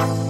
you